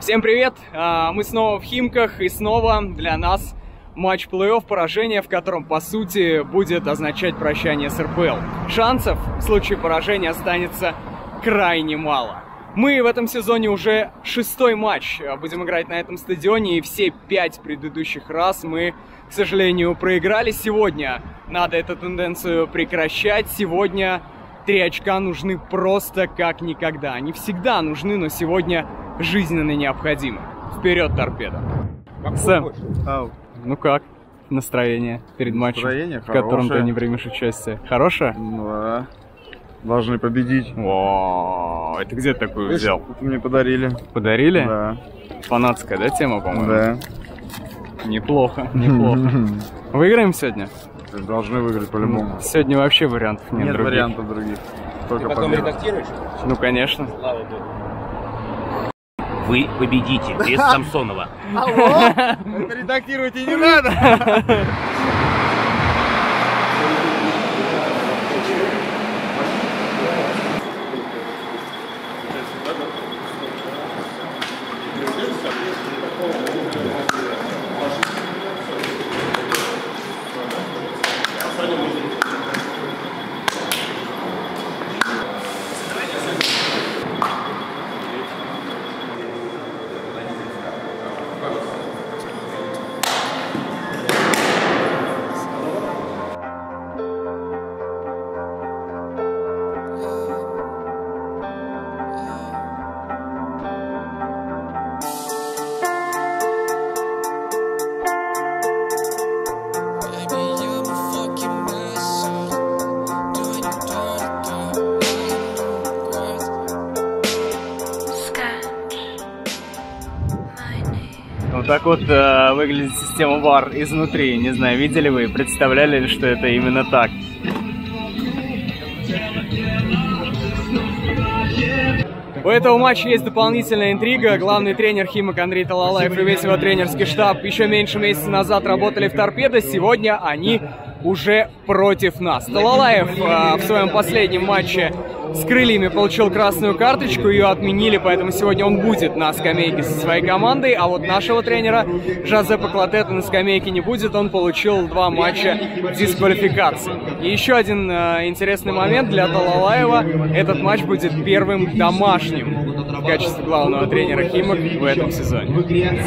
Всем привет! А, Мы снова в Химках и снова для нас матч плей-офф поражения, в котором, по сути, будет означать прощание с РПЛ. Шансов в случае поражения останется крайне мало. Мы в этом сезоне уже шестой матч а, будем играть на этом стадионе, и все пять предыдущих раз мы, к сожалению, проиграли. Сегодня надо эту тенденцию прекращать. Сегодня три очка нужны просто как никогда. Они всегда нужны, но сегодня жизненно необходимы. Вперед, торпеда! Сэм, Ау. ну как? Настроение перед матчем, Настроение в котором ты не примешь участие. Хорошее? Да. Должны победить. О, это где ты такую Видишь, взял? это мне подарили. Подарили? Да. Фанатская, да, тема, по-моему? Да. Неплохо, неплохо. Выиграем сегодня? Должны выиграть по-любому. Сегодня вообще вариантов нет, Нет других. вариантов других. Только Потом победа. редактируешь? Ну, конечно. Слава богу. Вы победите без Самсонова. Редактировать и не надо. Вот так вот э, выглядит система VAR изнутри. Не знаю, видели вы, представляли ли, что это именно так? У этого матча есть дополнительная интрига. Главный тренер Химок Андрей Талалаев и весь его тренерский штаб еще меньше месяца назад работали в торпедо. Сегодня они уже против нас. Талалаев э, в своем последнем матче с крыльями получил красную карточку, ее отменили, поэтому сегодня он будет на скамейке со своей командой, а вот нашего тренера Жозепа Клотета на скамейке не будет, он получил два матча дисквалификации. И еще один э, интересный момент для Талалаева, этот матч будет первым домашним в качестве главного тренера Химок в этом сезоне.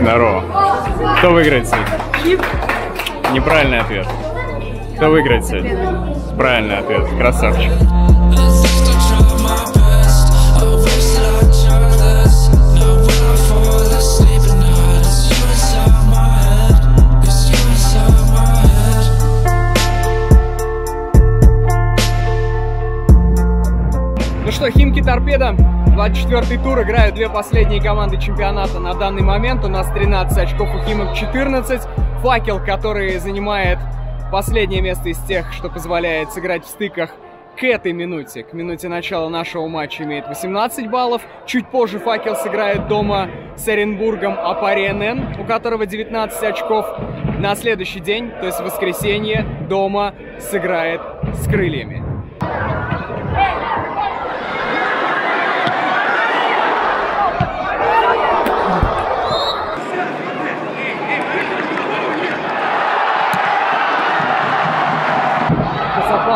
Здорово. Кто выиграет сегодня? Неправильный ответ. Кто выиграет сегодня? Правильный ответ. Красавчик. Ну что, Химки Торпеда, 24 тур, играют две последние команды чемпионата на данный момент. У нас 13 очков, у Химок 14. Факел, который занимает последнее место из тех, что позволяет сыграть в стыках к этой минуте, к минуте начала нашего матча имеет 18 баллов. Чуть позже Факел сыграет дома с Оренбургом Апаренен, у которого 19 очков. На следующий день, то есть в воскресенье, дома сыграет с Крыльями.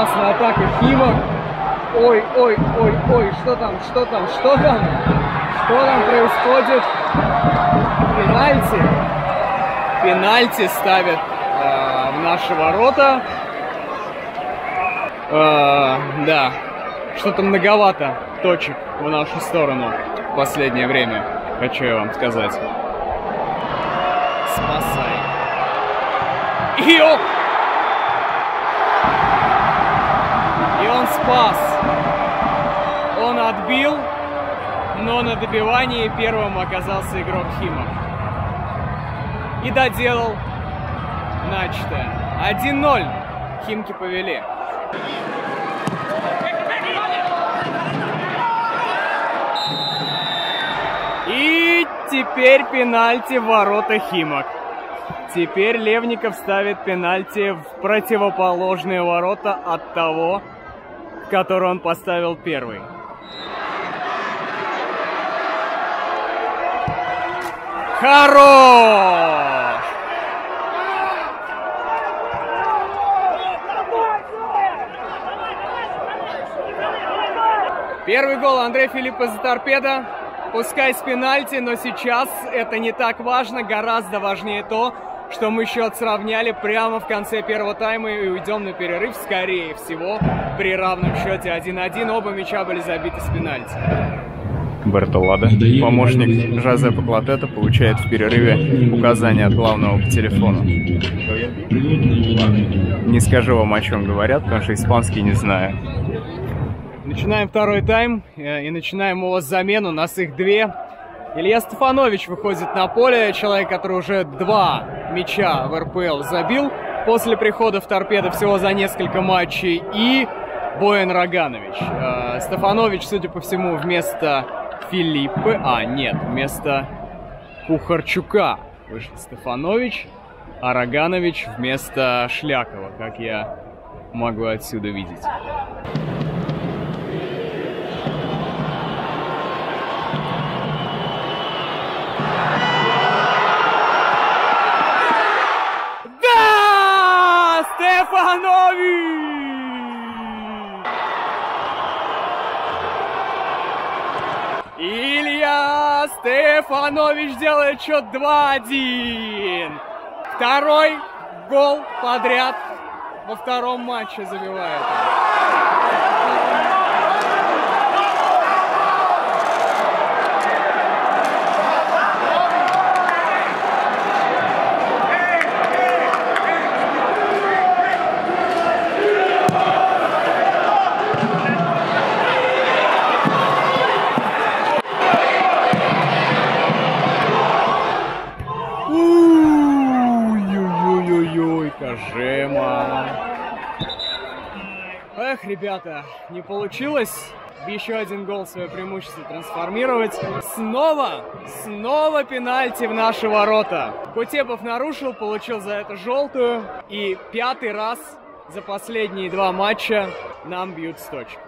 Опасная атака Химок. Ой, ой, ой, ой, что там, что там, что там? Что там происходит? Пенальти. Пенальти ставят э, в наши ворота. А, да, что-то многовато точек в нашу сторону в последнее время, хочу я вам сказать. Спасай. И он... спас. Он отбил, но на добивании первым оказался игрок Химок. И доделал начатое. 1-0. Химки повели. И теперь пенальти в ворота Химок. Теперь Левников ставит пенальти в противоположные ворота от того, который он поставил первый. Хорош! Первый гол Андрей Филипп из торпеда. Пускай с пенальти, но сейчас это не так важно. Гораздо важнее то, что мы счет сравняли прямо в конце первого тайма и уйдем на перерыв, скорее всего, при равном счете 1-1. Оба мяча были забиты с пенальти. Бертолада, помощник Жозепа Клотета, получает в перерыве указания от главного по телефону. Не скажу вам, о чем говорят, потому что испанский не знаю. Начинаем второй тайм э, и начинаем его с замен. У нас их две. Илья Стефанович выходит на поле, человек, который уже два мяча в РПЛ забил после прихода в торпедо всего за несколько матчей. И Боян Роганович. Э, Стефанович, судя по всему, вместо Филиппы, а нет, вместо Кухарчука вышел Стефанович, а Роганович вместо Шлякова, как я могу отсюда видеть. Да! Стефанович! Илья Стефанович делает счет 2-1. Второй гол подряд во втором матче забивает. Ребята, не получилось еще один гол свое преимущество трансформировать. Снова, снова пенальти в наши ворота. Кутепов нарушил, получил за это желтую. И пятый раз за последние два матча нам бьют с точки.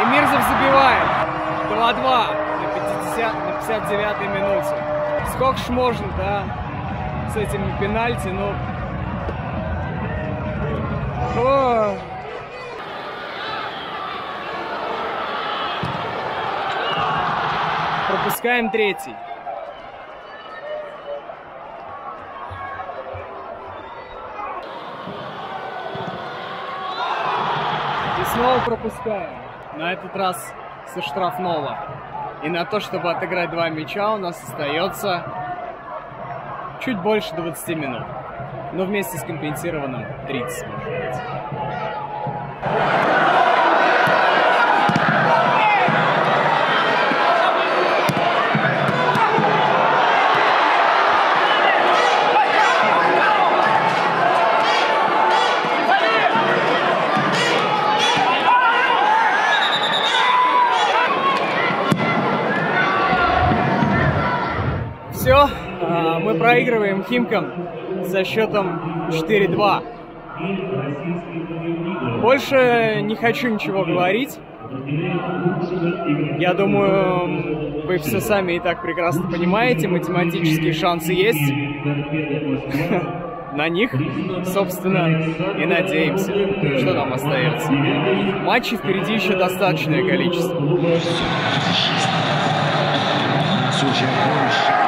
И Мирзов забивает. 2-2 на, 50, на 59 минуте. Сколько ж можно, да, с этими пенальти, ну... О! Пропускаем третий. И снова пропускаем. На этот раз со штрафного. И на то, чтобы отыграть два мяча, у нас остается чуть больше 20 минут. Но вместе с компенсированным 30, может быть. Все, мы проигрываем Химкам со счетом 4-2. Больше не хочу ничего говорить. Я думаю, вы все сами и так прекрасно понимаете, математические шансы есть. На них, собственно, и надеемся, что нам остается. Матчей впереди еще достаточное количество. Судья Польши. Болезнь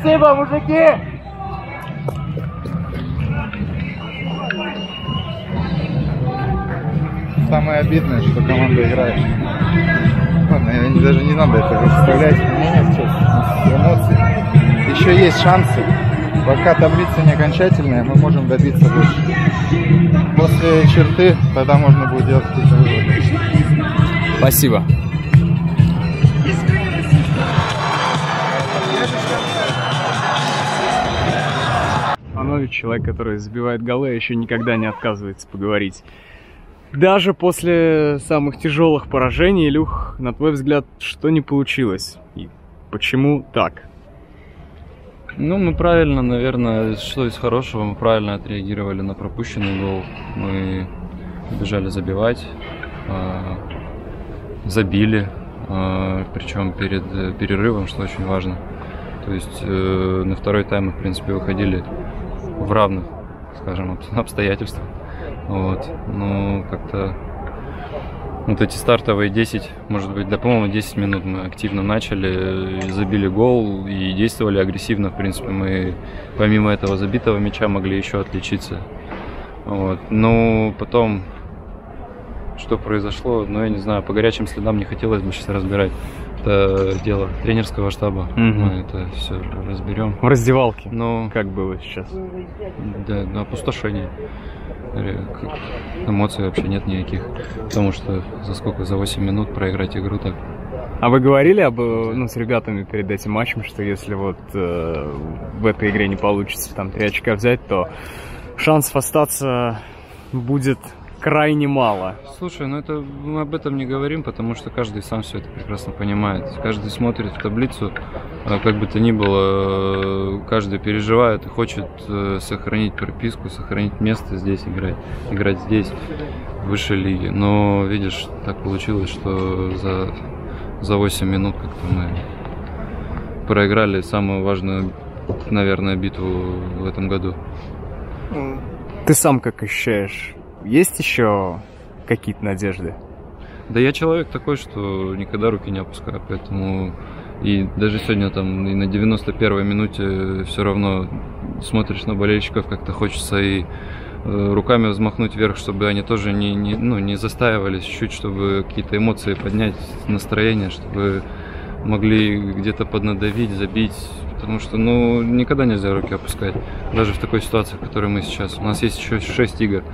Спасибо, мужики! Самое обидное, что команда играет. Ладно, я даже не надо это представлять. У меня нет сейчас эмоций. Еще есть шансы. Пока таблица не окончательная, мы можем добиться больше. После черты тогда можно будет делать какие-то выводы. Спасибо. Человек, который забивает голы, еще никогда не отказывается поговорить. Даже после самых тяжелых поражений, Илюх, на твой взгляд, что не получилось? И почему так? Ну, мы правильно, наверное, что из хорошего, мы правильно отреагировали на пропущенный гол. Мы бежали забивать, а, забили, причем перед э, перерывом, что очень важно. То есть э, на второй тайм мы, в принципе, выходили в равных, скажем, обс- обстоятельствах. Вот. Ну, как-то вот эти стартовые 10, может быть, да, по-моему, 10 минут мы активно начали, забили гол и действовали агрессивно. В принципе, мы помимо этого забитого мяча могли еще отличиться. Вот. Ну, потом, что произошло, ну, я не знаю, по горячим следам не хотелось бы сейчас разбирать. Это дело тренерского штаба. Мгм. Мы это все разберем. В раздевалке. Но Как было сейчас? да, на опустошение. Эмоций вообще нет никаких. Потому что за сколько? За 8 минут проиграть игру так. А вы говорили об, ну, с ребятами перед этим матчем, что если вот э, в этой игре не получится там три очка взять, то шансов остаться будет крайне мало. Слушай, ну это мы об этом не говорим, потому что каждый сам все это прекрасно понимает. Каждый смотрит в таблицу, а, как бы то ни было, каждый переживает и хочет э, сохранить прописку, сохранить место здесь играть, играть здесь, в высшей лиге. Но видишь, так получилось, что за, за 8 минут как-то мы проиграли самую важную, наверное, битву в этом году. Ты сам как ощущаешь? Есть еще какие-то надежды? Да я человек такой, что никогда руки не опускаю, поэтому и даже сегодня там и на 91-й минуте все равно смотришь на болельщиков, как-то хочется и э, руками взмахнуть вверх, чтобы они тоже не, не, ну, не застаивались чуть, чтобы какие-то эмоции поднять, настроение, чтобы могли где-то поднадавить, забить, потому что, ну, никогда нельзя руки опускать, даже в такой ситуации, в которой мы сейчас. У нас есть еще 6 игр,